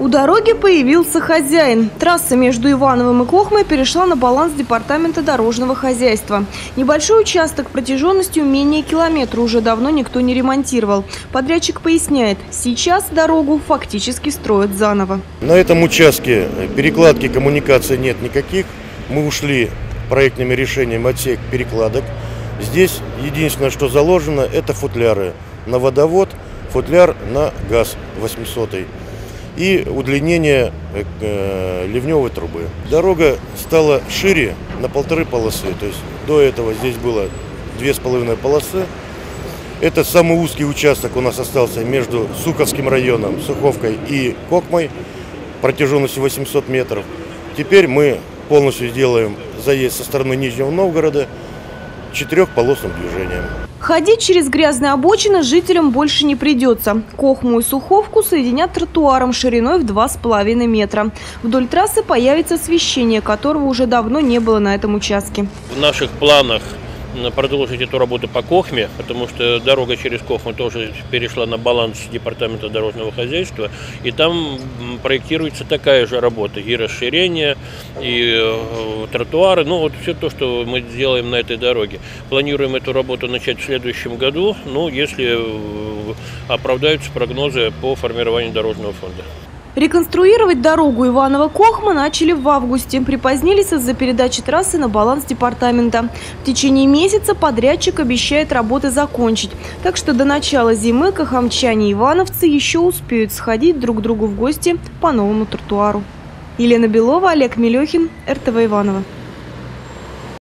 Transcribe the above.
У дороги появился хозяин. Трасса между Ивановым и Кохмой перешла на баланс Департамента дорожного хозяйства. Небольшой участок протяженностью менее километра уже давно никто не ремонтировал. Подрядчик поясняет, сейчас дорогу фактически строят заново. На этом участке перекладки коммуникации нет никаких. Мы ушли проектными решениями отсек перекладок. Здесь единственное, что заложено, это футляры на водовод, футляр на газ 800 и удлинение э, э, ливневой трубы. Дорога стала шире на полторы полосы, то есть до этого здесь было две с половиной полосы. Это самый узкий участок у нас остался между Суковским районом, Суховкой и Кокмой, протяженностью 800 метров. Теперь мы полностью сделаем заезд со стороны Нижнего Новгорода четырехполосным движением. Ходить через грязные обочины жителям больше не придется. Кохму и Суховку соединят тротуаром шириной в 2,5 метра. Вдоль трассы появится освещение, которого уже давно не было на этом участке. В наших планах продолжить эту работу по Кохме, потому что дорога через Кохму тоже перешла на баланс Департамента дорожного хозяйства, и там проектируется такая же работа, и расширение, и э, тротуары, ну вот все то, что мы сделаем на этой дороге. Планируем эту работу начать в следующем году, ну если э, оправдаются прогнозы по формированию дорожного фонда. Реконструировать дорогу Иваново-Кохма начали в августе. Припозднились из-за передачи трассы на баланс департамента. В течение месяца подрядчик обещает работы закончить. Так что до начала зимы кахамчане и ивановцы еще успеют сходить друг к другу в гости по новому тротуару. Елена Белова, Олег Мелехин, РТВ Иваново.